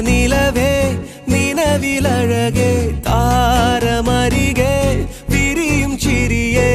നിലവേ നിലവിലഴകേ താരമരികെ പിരിയും ചിരിയെ